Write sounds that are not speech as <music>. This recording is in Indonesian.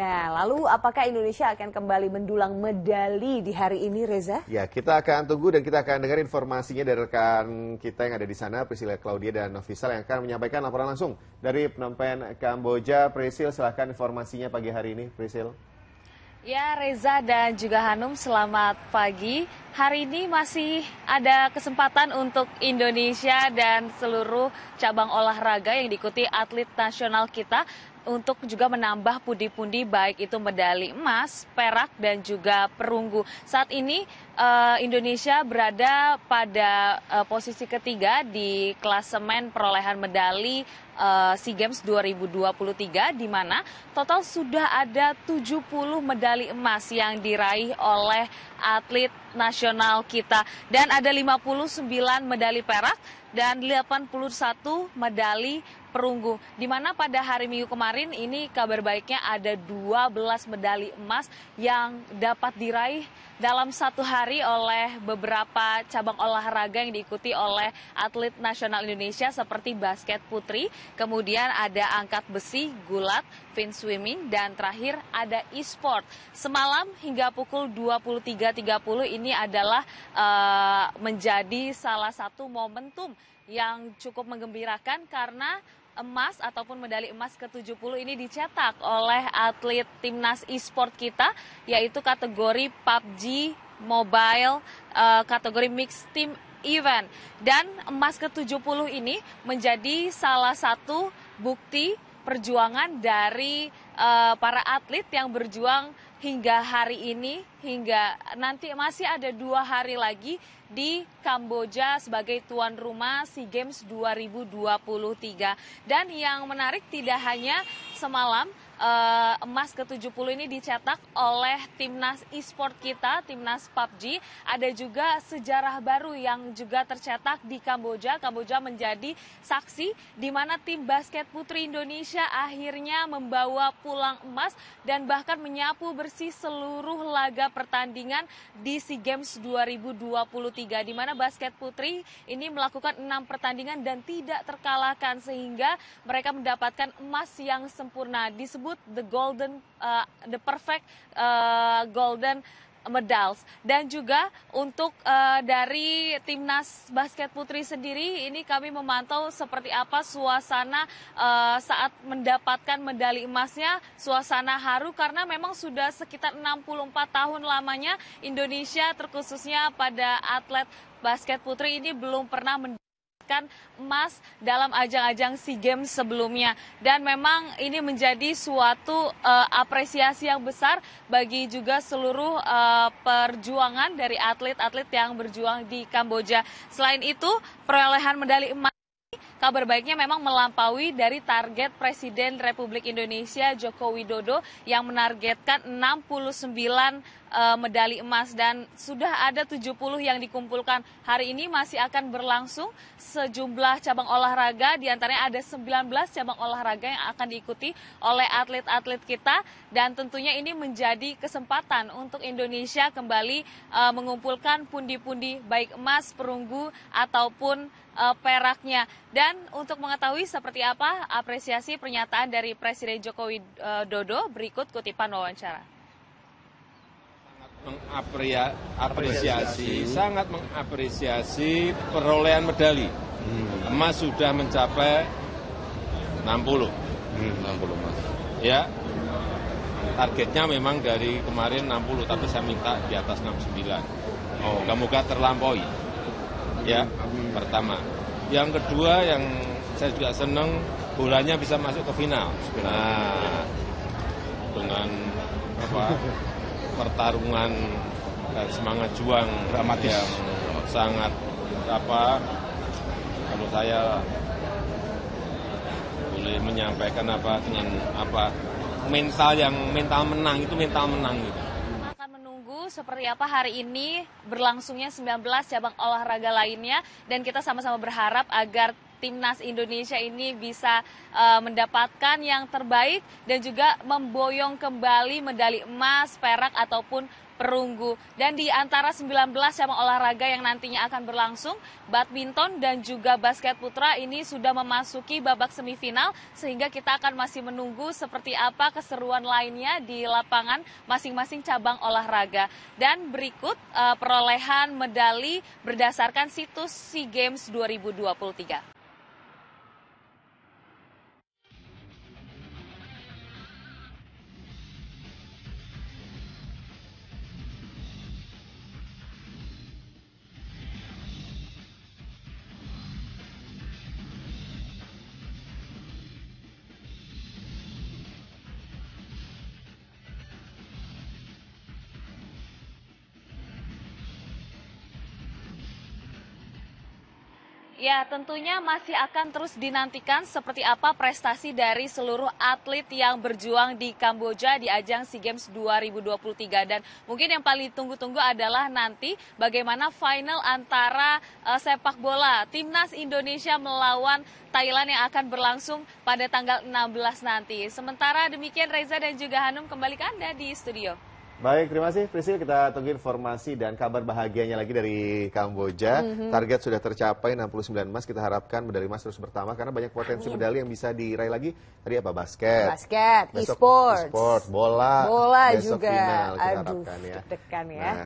Nah, lalu apakah Indonesia akan kembali mendulang medali di hari ini, Reza? Ya, kita akan tunggu dan kita akan dengar informasinya dari rekan kita yang ada di sana, Priscilla Claudia dan Novisal yang akan menyampaikan laporan langsung dari Phnom Penh, Kamboja. Priscil, silahkan informasinya pagi hari ini, Priscil. Ya, Reza dan juga Hanum, selamat pagi. Hari ini masih ada kesempatan untuk Indonesia dan seluruh cabang olahraga yang diikuti atlet nasional kita untuk juga menambah pundi-pundi baik itu medali emas, perak dan juga perunggu. Saat ini uh, Indonesia berada pada uh, posisi ketiga di klasemen perolehan medali uh, SEA Games 2023 di mana total sudah ada 70 medali emas yang diraih oleh atlet nasional kita dan ada 59 medali perak dan 81 medali perunggu. Di mana pada hari Minggu kemarin ini kabar baiknya ada 12 medali emas yang dapat diraih dalam satu hari oleh beberapa cabang olahraga yang diikuti oleh atlet nasional Indonesia seperti basket putri, kemudian ada angkat besi, gulat, fin swimming, dan terakhir ada e-sport. Semalam hingga pukul 23.30 ini adalah uh, menjadi salah satu momentum yang cukup menggembirakan karena emas ataupun medali emas ke-70 ini dicetak oleh atlet timnas e-sport kita yaitu kategori PUBG Mobile uh, kategori mixed team event. Dan emas ke-70 ini menjadi salah satu bukti perjuangan dari uh, para atlet yang berjuang hingga hari ini hingga nanti masih ada dua hari lagi di Kamboja sebagai tuan rumah SEA Games 2023. Dan yang menarik tidak hanya semalam uh, emas ke-70 ini dicetak oleh timnas e-sport kita, timnas PUBG. Ada juga sejarah baru yang juga tercetak di Kamboja. Kamboja menjadi saksi di mana tim basket putri Indonesia akhirnya membawa pulang emas dan bahkan menyapu bersih seluruh laga pertandingan di SEA Games 2023 di mana basket putri ini melakukan enam pertandingan dan tidak terkalahkan sehingga mereka mendapatkan emas yang sempurna disebut the golden uh, the perfect uh, golden medals. Dan juga untuk uh, dari timnas basket putri sendiri ini kami memantau seperti apa suasana uh, saat mendapatkan medali emasnya suasana haru. Karena memang sudah sekitar 64 tahun lamanya Indonesia terkhususnya pada atlet basket putri ini belum pernah mendapatkan emas dalam ajang-ajang SEA Games sebelumnya. Dan memang ini menjadi suatu uh, apresiasi yang besar bagi juga seluruh uh, perjuangan dari atlet-atlet yang berjuang di Kamboja. Selain itu, perolehan medali emas Kabar baiknya memang melampaui dari target Presiden Republik Indonesia Joko Widodo yang menargetkan 69 uh, medali emas dan sudah ada 70 yang dikumpulkan. Hari ini masih akan berlangsung sejumlah cabang olahraga di antaranya ada 19 cabang olahraga yang akan diikuti oleh atlet-atlet kita dan tentunya ini menjadi kesempatan untuk Indonesia kembali uh, mengumpulkan pundi-pundi baik emas, perunggu ataupun uh, peraknya. Dan untuk mengetahui seperti apa apresiasi pernyataan dari Presiden Joko Widodo, berikut kutipan wawancara. Mengapresiasi, sangat mengapresiasi perolehan medali. Hmm. Emas sudah mencapai 60. Hmm, 60 emas. Ya, targetnya memang dari kemarin 60, tapi saya minta di atas 69. Oh. Moga-moga terlampaui ya pertama. Yang kedua yang saya juga senang bolanya bisa masuk ke final. Nah, dengan apa <laughs> pertarungan dan semangat juang dramatis. yang sangat apa kalau saya boleh menyampaikan apa dengan apa mental yang mental menang itu mental menang gitu. Seperti apa hari ini berlangsungnya 19 cabang olahraga lainnya dan kita sama-sama berharap agar timnas Indonesia ini bisa uh, mendapatkan yang terbaik dan juga memboyong kembali medali emas, perak ataupun perunggu. Dan di antara 19 cabang olahraga yang nantinya akan berlangsung, badminton dan juga basket putra ini sudah memasuki babak semifinal sehingga kita akan masih menunggu seperti apa keseruan lainnya di lapangan masing-masing cabang olahraga. Dan berikut uh, perolehan medali berdasarkan situs SEA Games 2023. Ya, tentunya masih akan terus dinantikan seperti apa prestasi dari seluruh atlet yang berjuang di Kamboja di ajang SEA Games 2023 dan mungkin yang paling tunggu-tunggu adalah nanti bagaimana final antara uh, sepak bola timnas Indonesia melawan Thailand yang akan berlangsung pada tanggal 16 nanti. Sementara demikian Reza dan juga Hanum kembali ke Anda di studio. Baik, terima kasih Prisil. Kita tunggu informasi dan kabar bahagianya lagi dari Kamboja. Mm -hmm. Target sudah tercapai 69 emas. Kita harapkan medali emas terus bertambah karena banyak potensi Amin. medali yang bisa diraih lagi. Tadi apa basket? Basket, e-sport, e bola, bola besok juga. final kita Aduh, harapkan ya. Deg-degan ya. Nah,